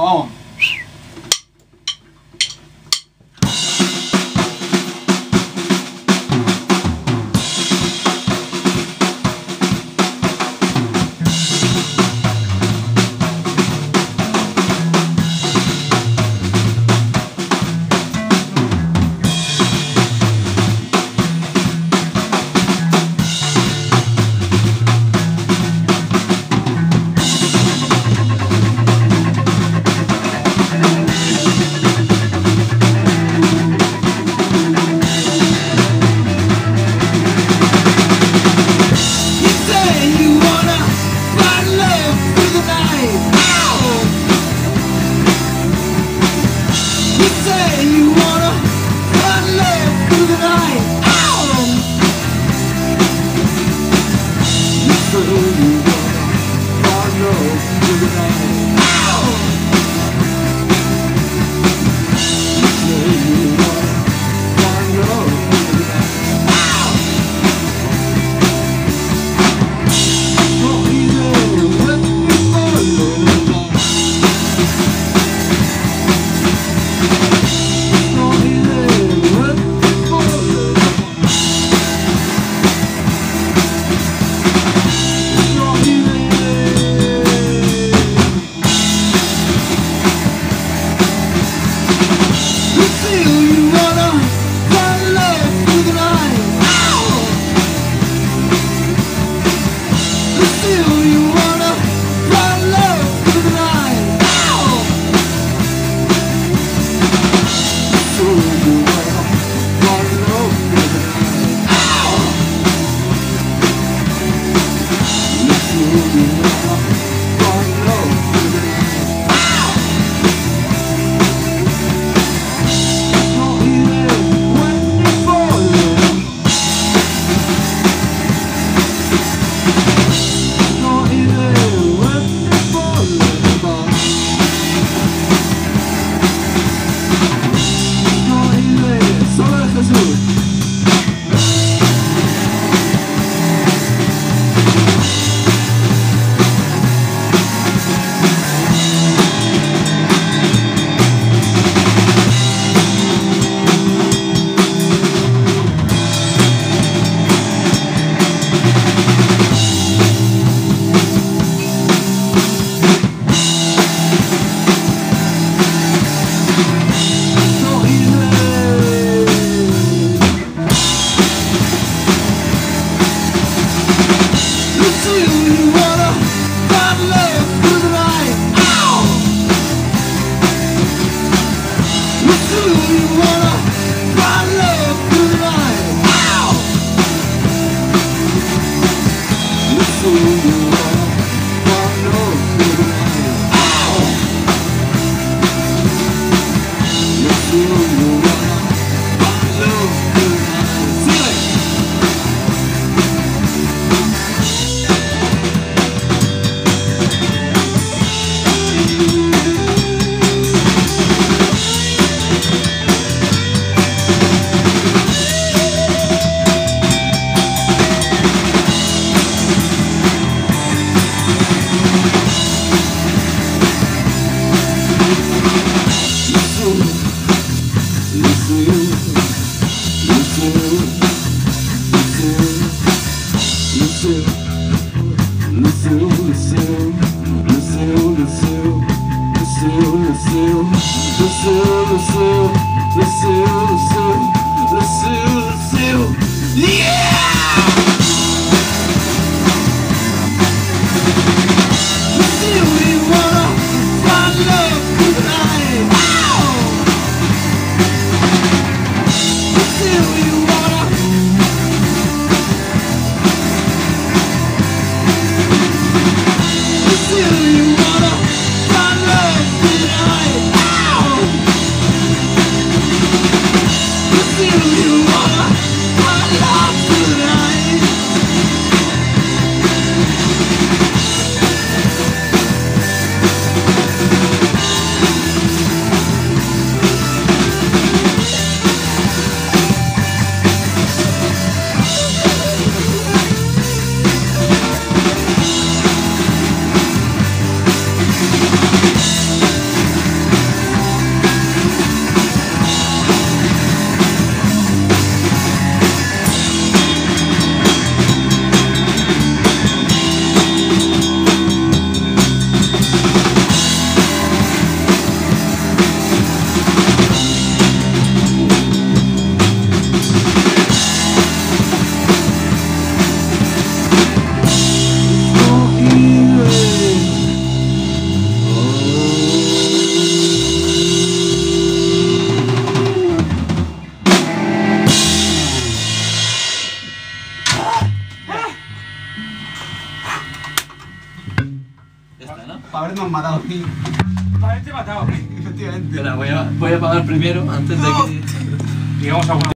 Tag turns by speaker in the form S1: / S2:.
S1: vamos. you. seu, no seu, no seu, no seu, no seu, no seu. Para habernos matado aquí. Para haberte matado. Efectivamente.
S2: Espera, voy a, voy a pagar primero antes de que. Llegamos a una